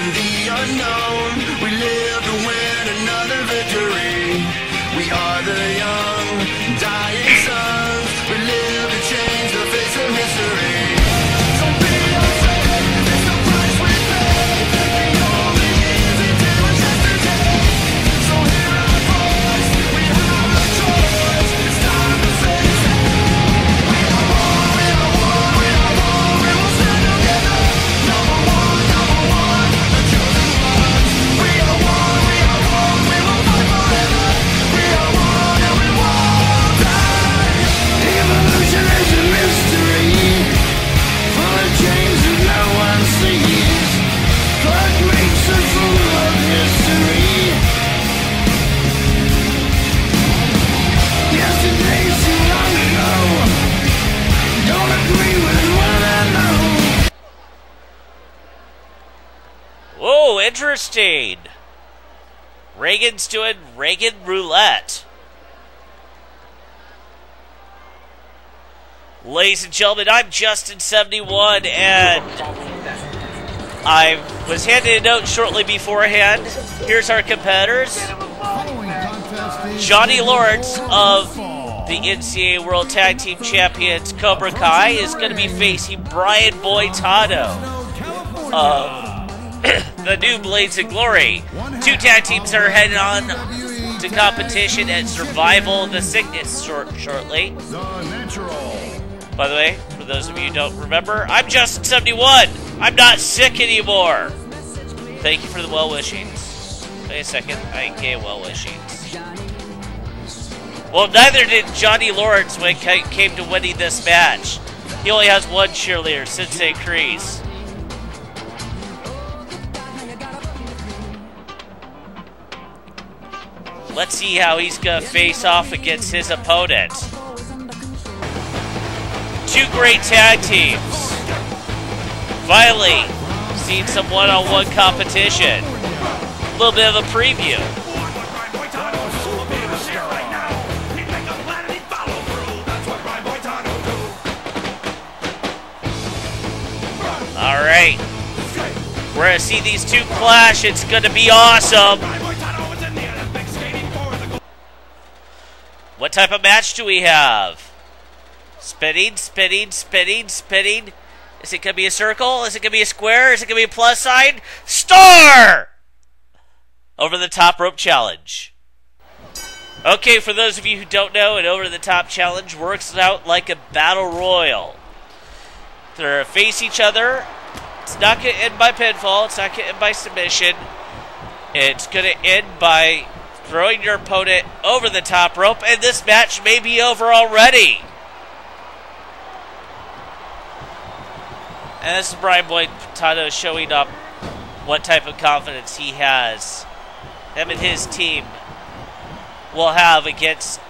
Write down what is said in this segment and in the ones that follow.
in the unknown. We live to win another victory. 16. Reagan's doing Reagan Roulette. Ladies and gentlemen, I'm Justin71, and I was handed a note shortly beforehand. Here's our competitors Johnny Lawrence of the NCAA World Tag Team Champions Cobra Kai is going to be facing Brian Boitano of the new Blades of Glory. Two tag teams are heading on to competition at Survival of the Sickest short, shortly. By the way, for those of you who don't remember, I'm Justin71. I'm not sick anymore. Thank you for the well wishings. Wait a second, I gave well wishings. Well, neither did Johnny Lawrence when it came to winning this match. He only has one cheerleader, Sensei Kreese. Let's see how he's going to face off against his opponent. Two great tag teams. Finally, seen some one on one competition. A little bit of a preview. All right. We're going to see these two clash. It's going to be awesome. What type of match do we have? Spinning, spinning, spinning, spinning. Is it going to be a circle? Is it going to be a square? Is it going to be a plus sign? Star! Over the top rope challenge. Okay, for those of you who don't know, an over the top challenge works out like a battle royal. They're face each other. It's not going to end by pinfall. It's not going to end by submission. It's going to end by throwing your opponent over the top rope, and this match may be over already. And this is Brian Boyd showing up what type of confidence he has. Him and his team will have against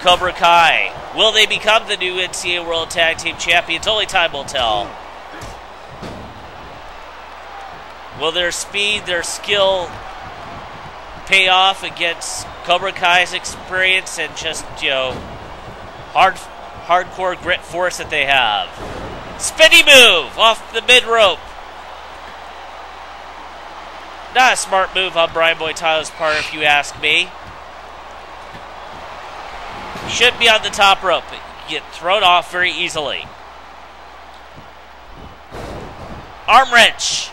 Cobra Kai. Will they become the new NCAA World Tag Team Champions? Only time will tell. Will their speed, their skill pay off against Cobra Kai's experience and just, you know, hard, hardcore grit force that they have? Spinny move off the mid rope. Not a smart move on Brian Boitano's part, if you ask me. Should be on the top rope. Get thrown off very easily. Arm wrench.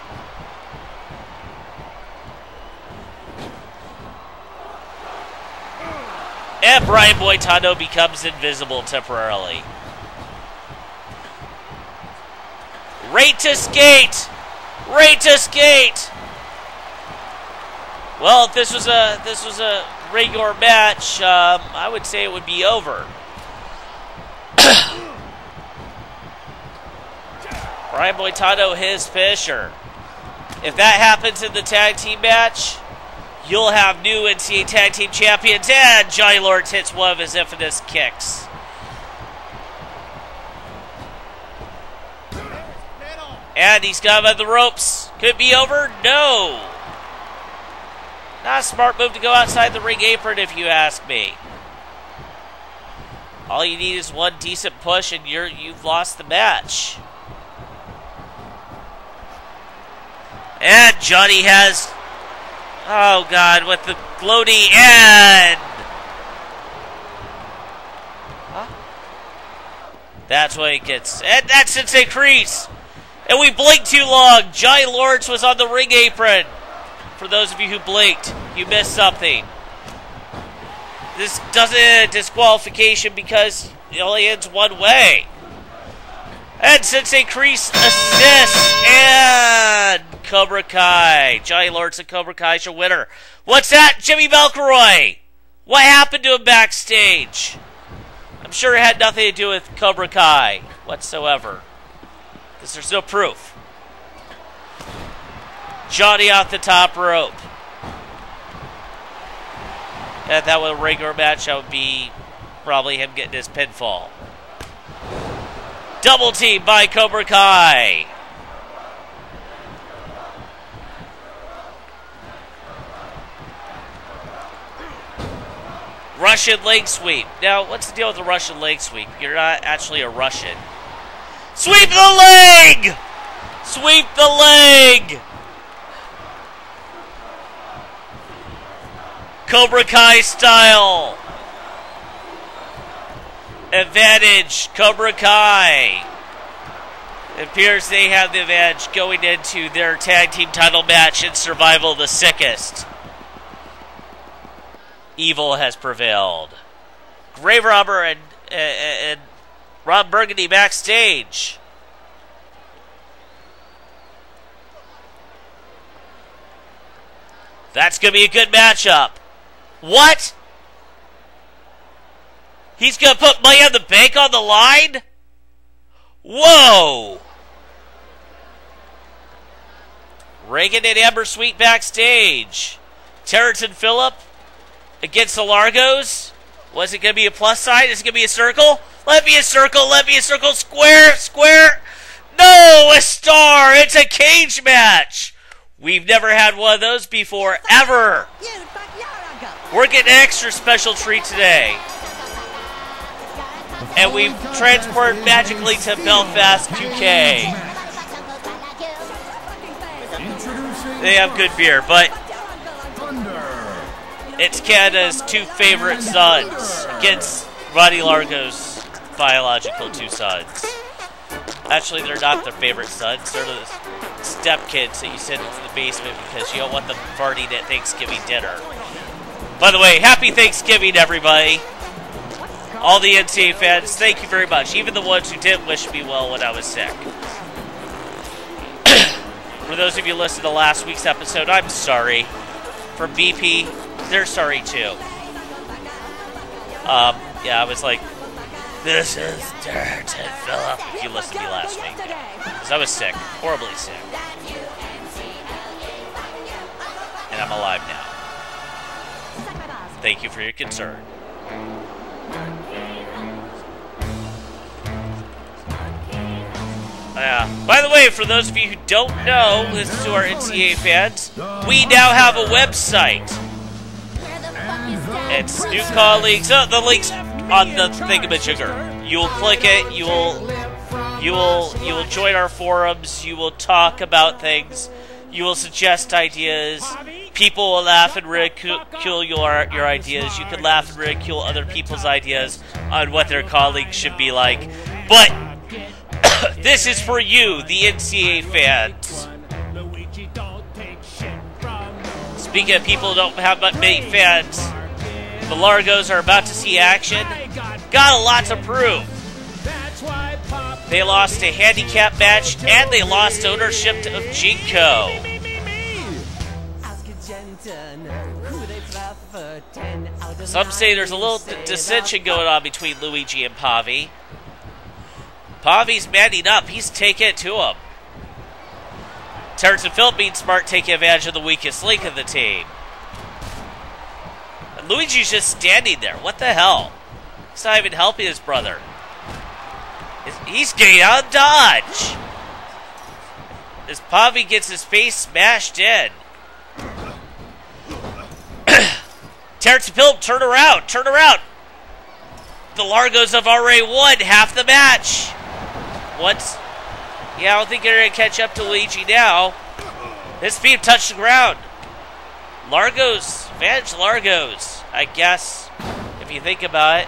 And Brian Boitano becomes invisible temporarily. Rate to skate! Rate to skate! Well, if this was a this was a regular match, um, I would say it would be over. Brian Boitano, his Fisher. If that happens in the tag team match, you'll have new NCAA Tag Team Champions, and Johnny Lawrence hits one of his infamous kicks. And he's got him at the ropes. Could be over? No. Not a smart move to go outside the ring apron, if you ask me. All you need is one decent push, and you're you've lost the match. And Johnny has. Oh God, with the gloaty and. That's what it gets. And that's its increase. And we blinked too long. Johnny Lawrence was on the ring apron. For those of you who blinked, you missed something. This doesn't disqualification because it only ends one way. And Sensei Kreese assists and Cobra Kai. Johnny Lawrence Cobra Kai is your winner. What's that, Jimmy McElroy? What happened to him backstage? I'm sure it had nothing to do with Cobra Kai whatsoever. Because there's no proof. Johnny off the top rope. If that was a regular match, that would be probably him getting his pinfall. Double team by Cobra Kai. Russian leg sweep. Now, what's the deal with the Russian leg sweep? You're not actually a Russian. Sweep the leg! Sweep the leg! Cobra Kai style. Advantage, Cobra Kai. It appears they have the advantage going into their tag team title match in Survival the Sickest. Evil has prevailed. Grave Robber and, and, and Ron Burgundy backstage. That's going to be a good matchup. What? He's going to put money on the bank on the line? Whoa! Reagan and Amber Sweet backstage. Terrance Phillip against the Largos. Was it going to be a plus side? Is it going to be a circle? Let me a circle. Let me a circle. Square. Square. No, a star. It's a cage match. We've never had one of those before, ever. We're getting an extra special treat today. And we've magically to Belfast, UK. They have good beer, but it's Canada's two favorite sons against Rotti Largo's biological two sons. Actually, they're not their favorite sons. They're the stepkids that you send into the basement because you don't want them farting at Thanksgiving dinner. By the way, happy Thanksgiving, everybody. All the NCAA fans, thank you very much. Even the ones who didn't wish me well when I was sick. For those of you listening to last week's episode, I'm sorry. For BP, they're sorry too. Um, yeah, I was like, this is Dirt and Phillip. If you listened to me last week. Because I was sick. Horribly sick. And I'm alive now. Thank you for your concern. Yeah. By the way, for those of you who don't know, listen to our NCA fans, we now have a website. It's new colleagues. Oh, uh, the links on the thingamajigger. You will click it. You will, you will, you will join our forums. You will talk about things. You will suggest ideas. People will laugh and ridicule your your ideas. You can laugh and ridicule other people's ideas on what their colleagues should be like. But this is for you, the NCA fans. Speaking of people who don't have but many fans, the Largos are about to see action. Got a lot to prove. They lost a handicap match and they lost ownership of GeneCo. Some say there's a little dissension going on between Luigi and Pavi. Pavi's manning up. He's taking it to him. Terrance and being smart, taking advantage of the weakest link of the team. And Luigi's just standing there. What the hell? He's not even helping his brother. He's getting out of dodge. As Pavi gets his face smashed in. Terrance and Phillip, turn around, turn around. The Largos have already won half the match. What's. Yeah, I don't think they're going to catch up to Luigi now. His feet touched the ground. Largos, advantage Largos, I guess, if you think about it.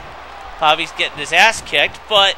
Bobby's getting his ass kicked, but